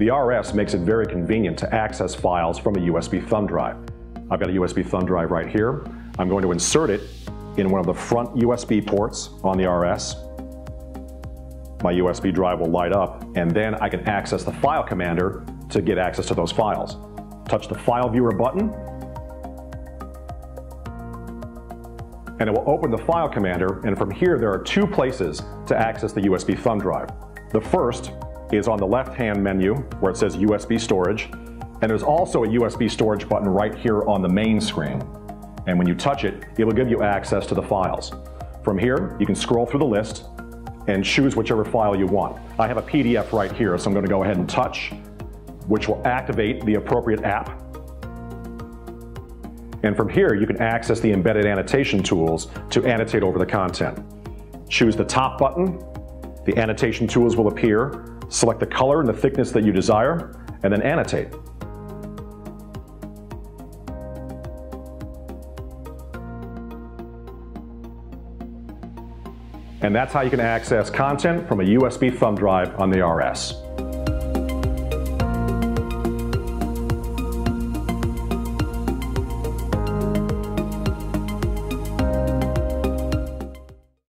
The RS makes it very convenient to access files from a USB thumb drive. I've got a USB thumb drive right here. I'm going to insert it in one of the front USB ports on the RS. My USB drive will light up, and then I can access the file commander to get access to those files. Touch the File Viewer button, and it will open the file commander, and from here there are two places to access the USB thumb drive. The first is on the left-hand menu where it says USB storage, and there's also a USB storage button right here on the main screen. And when you touch it, it will give you access to the files. From here, you can scroll through the list and choose whichever file you want. I have a PDF right here, so I'm going to go ahead and touch, which will activate the appropriate app and from here, you can access the embedded annotation tools to annotate over the content. Choose the top button, the annotation tools will appear, select the color and the thickness that you desire, and then annotate. And that's how you can access content from a USB thumb drive on the RS.